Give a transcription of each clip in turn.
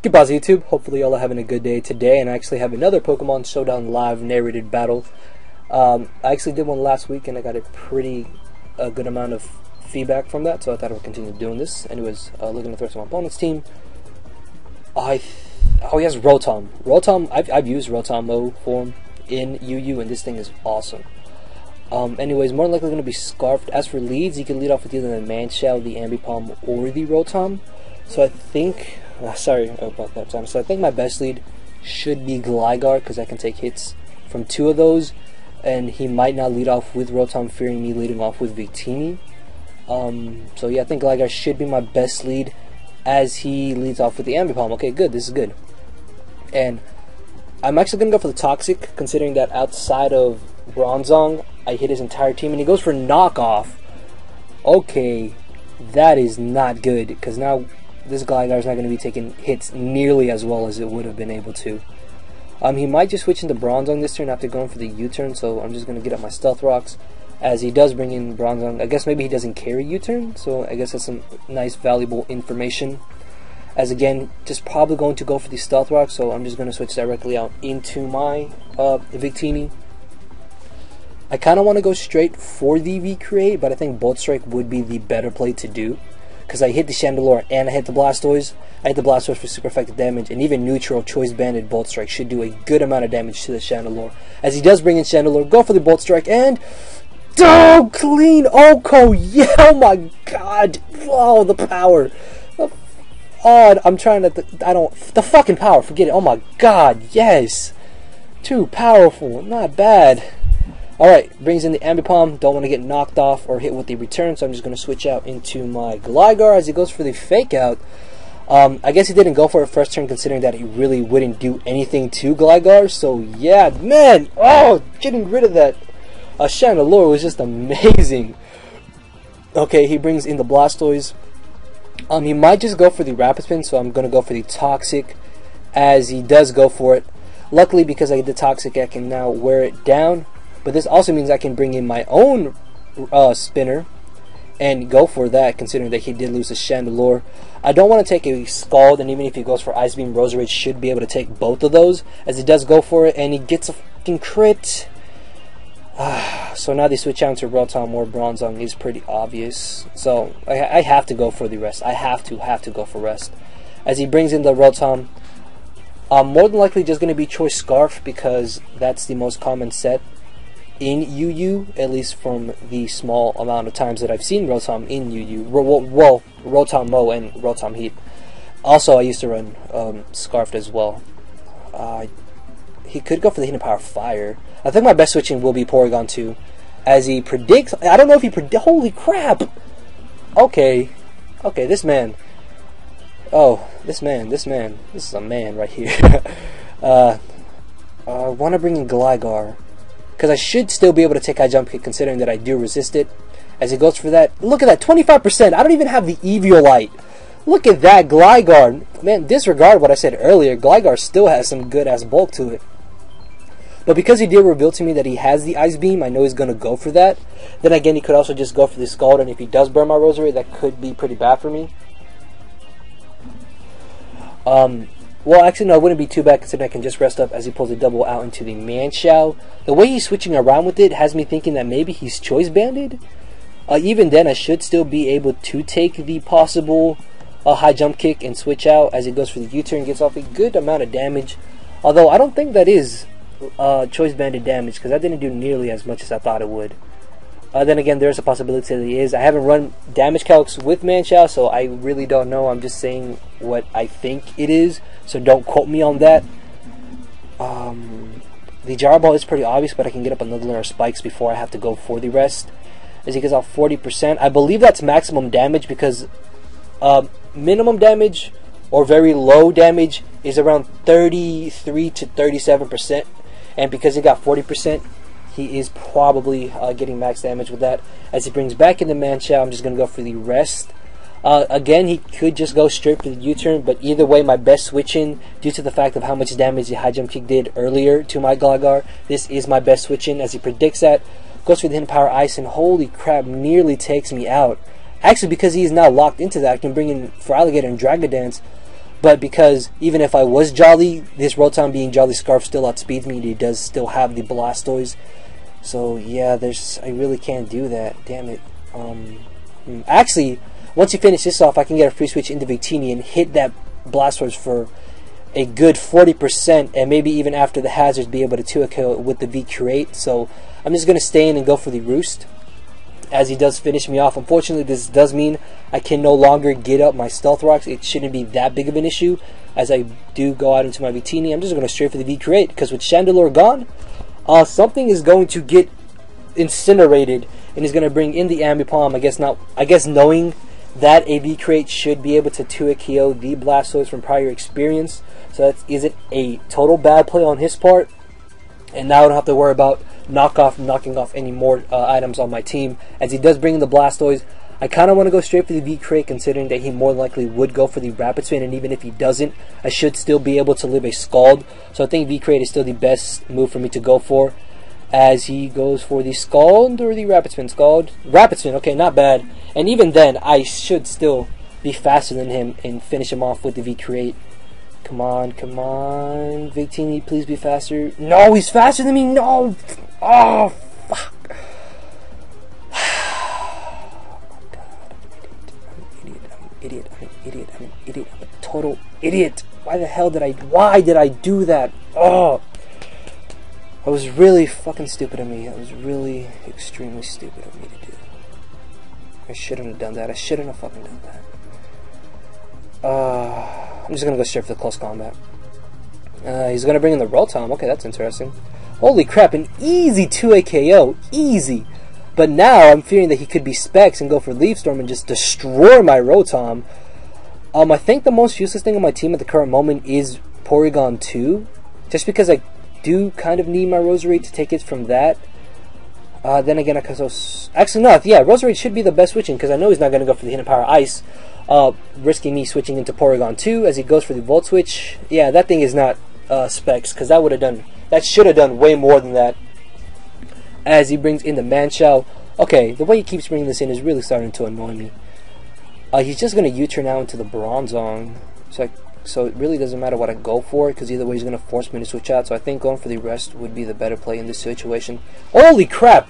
Goodbye YouTube. Hopefully y'all are having a good day today and I actually have another Pokemon Showdown live narrated battle. Um, I actually did one last week and I got a pretty a good amount of feedback from that, so I thought I would continue doing this. Anyways, uh, looking rest of my opponent's team. I oh has Rotom. Rotom I've I've used form in UU and this thing is awesome. Um, anyways, more likely going to be Scarfed. As for leads, you can lead off with either the Mienshao, the Ambipom, or the Rotom. So I think uh, sorry about that time. So I think my best lead should be Gligar because I can take hits from two of those, and he might not lead off with Rotom, fearing me leading off with Victini. Um, so yeah, I think Gligar should be my best lead as he leads off with the Ambipom. Okay, good. This is good. And I'm actually gonna go for the Toxic, considering that outside of Bronzong, I hit his entire team, and he goes for knockoff. Okay, that is not good because now this Gligar is not going to be taking hits nearly as well as it would have been able to. Um, he might just switch into Bronzong this turn after going for the U-turn, so I'm just going to get up my Stealth Rocks as he does bring in Bronzong. I guess maybe he doesn't carry U-turn, so I guess that's some nice, valuable information. As again, just probably going to go for the Stealth Rock, so I'm just going to switch directly out into my uh, Victini. I kind of want to go straight for the V-Create, but I think Bolt Strike would be the better play to do because I hit the Chandelure and I hit the Blastoise. I hit the Blastoise for super effective damage, and even neutral Choice Banded Bolt Strike should do a good amount of damage to the Chandelure. As he does bring in Chandelure, go for the Bolt Strike, and... Oh, clean OHKO! Yeah, oh my god! Oh, the power! Oh, I'm trying to... I don't... The fucking power, forget it. Oh my god, yes! Too powerful, not bad. Alright, brings in the Ambipom. Don't want to get knocked off or hit with the return, so I'm just going to switch out into my Gligar as he goes for the Fake Out. Um, I guess he didn't go for it first turn considering that he really wouldn't do anything to Gligar, so yeah, man! Oh, getting rid of that uh, Chandelure was just amazing. Okay, he brings in the Blastoise. Um, he might just go for the Rapid Spin, so I'm going to go for the Toxic as he does go for it. Luckily, because I get the Toxic, I can now wear it down but this also means I can bring in my own uh, spinner and go for that, considering that he did lose a Chandelure. I don't want to take a Scald, and even if he goes for Ice Beam, Roserade should be able to take both of those, as he does go for it, and he gets a fucking crit. so now they switch out to Rotom or Bronzong is pretty obvious. So I, I, have to go for the rest. I have to, have to go for rest. As he brings in the Rotom, I'm more than likely just going to be Choice Scarf because that's the most common set in UU, at least from the small amount of times that I've seen Rotom in UU. Well, Rotom Mow and Rotom Heat. Also, I used to run um, Scarfed as well. Uh, he could go for the Hidden Power Fire. I think my best switching will be Porygon 2. As he predicts. I don't know if he predicts. Holy crap! Okay. Okay, this man. Oh, this man, this man. This is a man right here. uh, uh, I want to bring in Gligar because I should still be able to take high jump kick considering that I do resist it. As he goes for that, look at that, 25%. I don't even have the Eviolite. Look at that Gligar. Man, disregard what I said earlier. Gligar still has some good ass bulk to it. But because he did reveal to me that he has the Ice Beam, I know he's going to go for that. Then again, he could also just go for the Scald, and if he does burn my Roserade, that could be pretty bad for me. Um, well, actually, no, it wouldn't be too bad considering I can just rest up as he pulls a double out into the Mienshao. The way he's switching around with it has me thinking that maybe he's choice banded. Uh, even then, I should still be able to take the possible uh, high jump kick and switch out as he goes for the U-turn, gets off a good amount of damage. Although I don't think that is uh, choice banded damage because that didn't do nearly as much as I thought it would. Uh, then again, there's a possibility that he is. I haven't run damage calcs with Mienshao, so I really don't know. I'm just saying what I think it is, so don't quote me on that. Um, the Gyro Ball is pretty obvious, but I can get up another layer of spikes before I have to go for the rest. As he gets off 40%, I believe that's maximum damage because uh, minimum damage or very low damage is around 33 to 37%, and because he got 40%, he is probably uh, getting max damage with that. As he brings back in the Mienshao, I'm just going to go for the rest. Uh, again, he could just go straight for the U-turn, but either way, my best switch-in, due to the fact of how much damage the high jump kick did earlier to my Gligar, this is my best switch-in as he predicts that. Goes for the hidden power ice, and holy crap, nearly takes me out. Actually, because he is now locked into that, I can bring in Feraligatr and Dragon Dance. But because even if I was Jolly, this Rotom being Jolly Scarf still outspeeds me. and He does still have the Blastoise. So yeah, there's I really can't do that. Damn it. Um, hmm. actually, once you finish this off, I can get a free switch into Victini and hit that Blastoise for a good 40% and maybe even after the hazards be able to 2 KO with the V-Create. So I'm just going to stay in and go for the Roost as he does finish me off. Unfortunately, this does mean I can no longer get up my Stealth Rocks. It shouldn't be that big of an issue as I do go out into my Victini. I'm just going to straight for the V-Create because with Chandelure gone, uh, something is going to get incinerated and is going to bring in the Ambipom. I guess not. I guess knowing that a V-Create should be able to 2 KO the Blastoise from prior experience. So that isn't a total bad play on his part. And now I don't have to worry about knockoff knocking off any more uh, items on my team. As he does bring in the Blastoise, I kind of want to go straight for the V-Create considering that he more likely would go for the Rapid Spin and even if he doesn't, I should still be able to live a Scald. So I think V-Create is still the best move for me to go for as he goes for the Scald or the Rapid Spin. Scald? Rapid Spin, okay, not bad. And even then, I should still be faster than him and finish him off with the V-Create. Come on, come on. Victini, please be faster. No, he's faster than me. No. Oh, fuck. I'm an idiot. I'm an idiot. I'm an idiot. I'm a total idiot. Why the hell did I? Why did I do that? Oh, that was really fucking stupid of me. That was really extremely stupid of me to do. I shouldn't have done that. I shouldn't have fucking done that. Uh. I'm just gonna go straight for the close combat. Uh, he's gonna bring in the Rotom. Okay, that's interesting. Holy crap, an easy 2 KO. Easy. But now I'm fearing that he could be Specs and go for Leaf Storm and just destroy my Rotom. Um, I think the most useless thing on my team at the current moment is Porygon 2. Just because I do kind of need my Roserade to take it from that. Uh, then again, I could actually no, yeah, Roserade should be the best switching because I know he's not going to go for the Hidden Power Ice uh, risking me switching into Porygon 2 as he goes for the Volt Switch. Yeah, that thing is not uh, specs, because that would have done, that should have done way more than that. As he brings in the Mienshao. Okay, the way he keeps bringing this in is really starting to annoy me. Uh, he's just going to U-turn now into the Bronzong. So, I, so it really doesn't matter what I go for, because either way he's going to force me to switch out. So I think going for the rest would be the better play in this situation. Holy crap!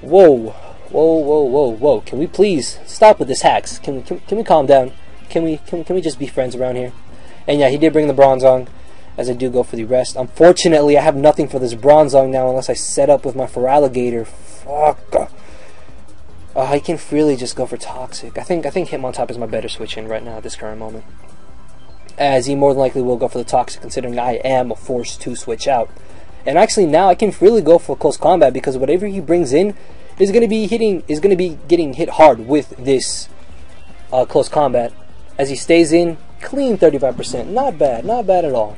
Whoa. Whoa, whoa, whoa, whoa. Can we please stop with this hacks? Can we, can, can we calm down? Can we, can, can we just be friends around here? And yeah, he did bring the Bronzong, as I do go for the rest. Unfortunately, I have nothing for this Bronzong now unless I set up with my Feraligatr. Fuck. Uh, I can freely just go for Toxic. I think I think Hitmontop is my better switch in right now at this current moment. As he more than likely will go for the Toxic, considering I am a force to switch out. And actually now I can freely go for close combat because whatever he brings in is going to be hitting is going to be getting hit hard with this uh, close combat. As he stays in clean 35% not bad not bad at all.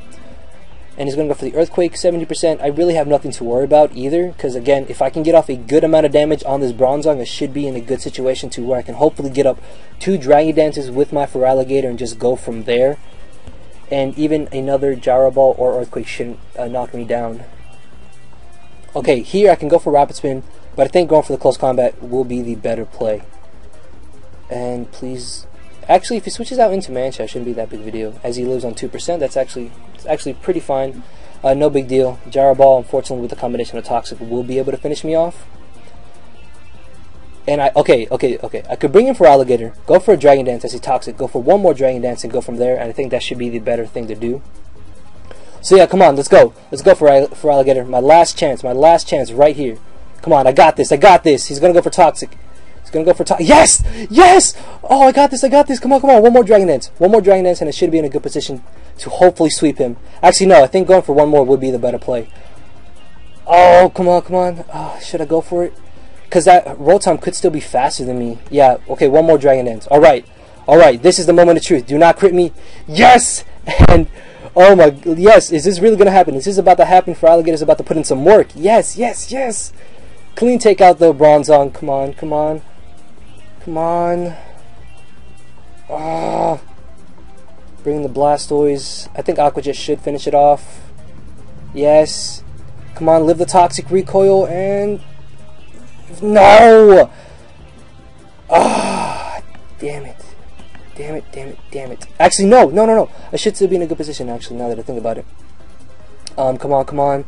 And he's going to go for the earthquake 70% I really have nothing to worry about either because again if I can get off a good amount of damage on this Bronzong I should be in a good situation to where I can hopefully get up two Dragon Dances with my Feraligatr and just go from there and even another Gyro Ball or Earthquake shouldn't uh, knock me down okay here I can go for Rapid Spin but I think going for the close combat will be the better play. And please, actually, if he switches out into Mienshao, shouldn't be that big of a deal. As he lives on 2%, that's actually it's actually pretty fine. Uh, no big deal. Gyro Ball, unfortunately, with the combination of Toxic, will be able to finish me off. And I, okay, okay, okay. I could bring him Feraligatr, go for a Dragon Dance as he Toxic, go for one more Dragon Dance and go from there, and I think that should be the better thing to do. So yeah, come on, let's go. Let's go for, Feraligatr. My last chance, my last chance right here. Come on, I got this. I got this. He's gonna go for toxic. He's gonna go for toxic. Yes, yes. Oh, I got this. I got this. Come on, come on. One more dragon dance. One more dragon dance, and it should be in a good position to hopefully sweep him. Actually, no. I think going for one more would be the better play. Oh, come on, come on. Oh, should I go for it? Because that Rotom could still be faster than me. Yeah. Okay. One more dragon dance. All right. All right. This is the moment of truth. Do not crit me. Yes. And. Oh my, yes, is this really going to happen? Is this about to happen Feraligatr's about to put in some work? Yes, yes, yes. Clean take out the Bronzong. Come on, come on. Come on. Ah. Bring the Blastoise. I think Aqua Jet should finish it off. Yes. Come on, live the Toxic Recoil and... No! Ah, damn it. damn it, damn it, damn it. Actually, no, no, no, no. I should still be in a good position, actually, now that I think about it. Um, come on, come on.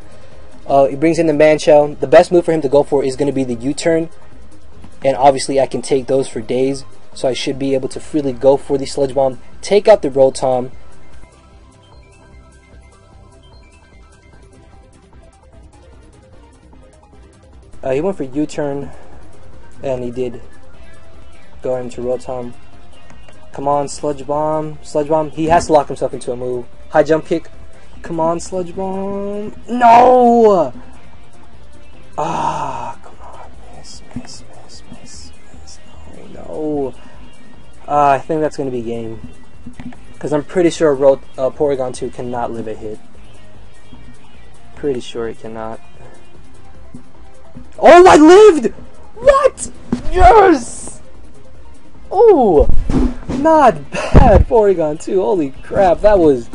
Uh, he brings in the man. The best move for him to go for is going to be the U-turn. And obviously, I can take those for days. So I should be able to freely go for the Sludge Bomb. Take out the Rotom. Uh, he went for U-turn. And he did go into Rotom. Come on, Sludge Bomb. Sludge Bomb. He has to lock himself into a move. High jump kick. Come on, Sludge Bomb. No! Ah, come on. Miss, miss, miss, miss, miss. No. Uh, I think that's going to be game. Because I'm pretty sure Ro uh, Porygon 2 cannot live a hit. Pretty sure it cannot. Oh, I lived! What? Yes! Oh! Not bad, Porygon 2. Holy crap, that was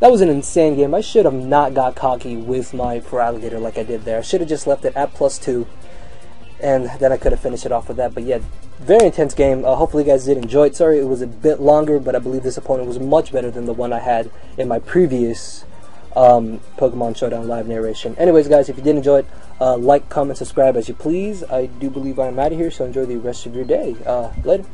that was an insane game. I should have not got cocky with my Feraligatr like I did there. I should have just left it at plus two, and then I could have finished it off with that. But yeah, very intense game. Uh, hopefully you guys did enjoy it. Sorry it was a bit longer, but I believe this opponent was much better than the one I had in my previous um, Pokemon Showdown live narration. Anyways, guys, if you did enjoy it, uh, like, comment, subscribe as you please. I do believe I'm out of here, so enjoy the rest of your day. Uh, later.